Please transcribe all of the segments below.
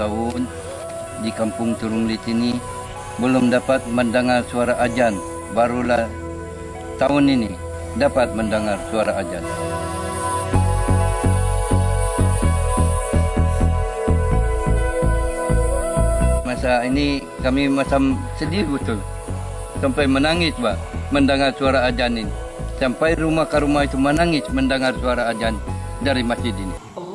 tahun di kampung Turunglit ini belum dapat mendengar suara ajan. Barulah tahun ini dapat mendengar suara ajan. Masa ini kami macam sedih betul. Sampai menangis, Pak, mendengar suara ajan ini. Sampai rumah ke rumah itu menangis mendengar suara ajan dari masjid ini.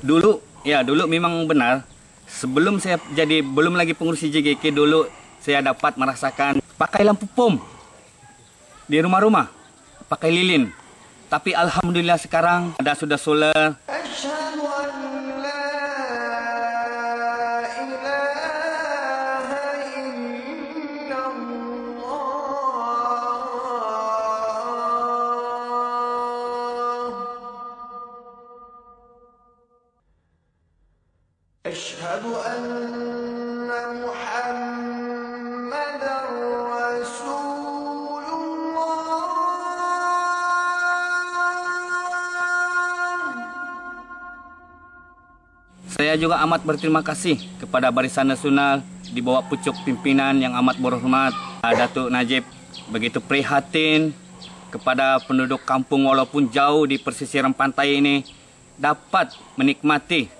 Dulu, ya dulu memang benar. Sebelum saya jadi belum lagi pengurus JGK dulu saya dapat merasakan pakai lampu pom di rumah-rumah, pakai lilin. Tapi alhamdulillah sekarang ada sudah solar. أشهد أن محمد رسول الله Saya juga amat berterima kasih kepada Barisan Nasional di bawah pucuk pimpinan yang amat berhormat Datuk Najib begitu prihatin kepada penduduk kampung walaupun jauh di persisiran pantai ini dapat menikmati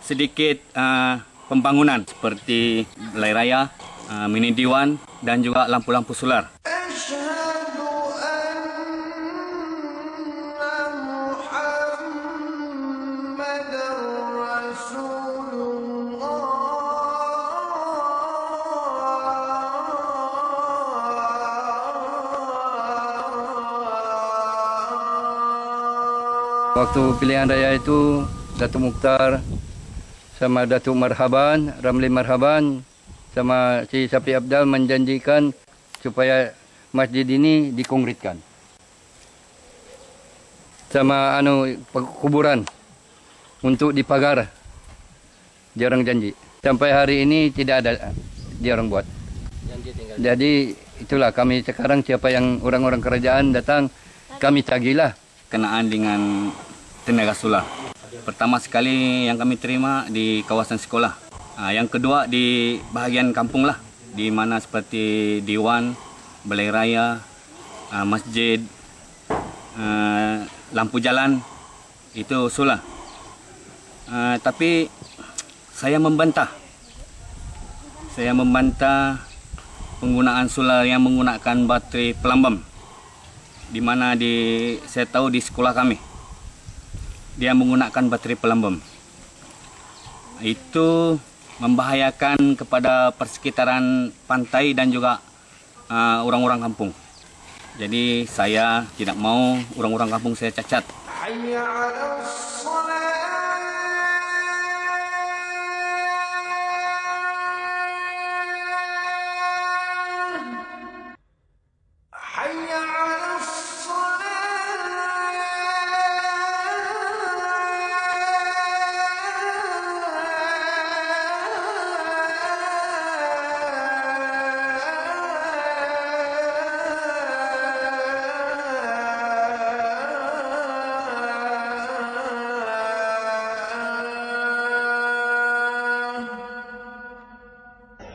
sedikit uh, pembangunan seperti Belai Raya, uh, Mini Diwan dan juga lampu-lampu solar. Waktu pilihan raya itu Datuk Mukhtar sama Datuk Marhaban, Ramli Marhaban sama si Sapi Abdal menjanjikan supaya masjid ini dikongritkan. Sama anu kuburan untuk dipagar. Dia orang janji. Sampai hari ini tidak ada dia orang buat. Jadi itulah kami sekarang siapa yang orang-orang kerajaan datang kami tagilah kenaan dengan tenaga solar. Pertama sekali yang kami terima di kawasan sekolah. Ha, yang kedua di bahagian kampung lah. Di mana seperti Diwan, Balai Raya, ha, masjid, ha, lampu jalan. Itu sulah. Ha, tapi saya membantah. Saya membantah penggunaan solar yang menggunakan baterai pelambam. Di mana di saya tahu di sekolah kami dia menggunakan baterai pelambam. Itu membahayakan kepada persekitaran pantai dan juga uh, orang-orang uh, kampung. Jadi saya tidak mau orang-orang kampung saya cacat.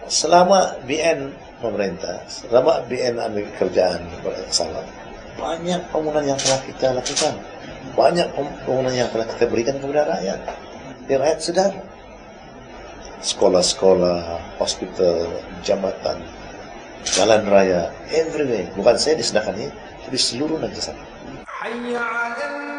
Selama BN pemerintah, selama BN ambil kerjaan bersama, banyak pembangunan yang telah kita lakukan. Banyak pembangunan yang telah kita berikan kepada rakyat. Di rakyat sedar. Sekolah-sekolah, hospital, jambatan, jalan raya, everywhere. Bukan saya disedahkan ini, tapi seluruh negeri sana. Hayya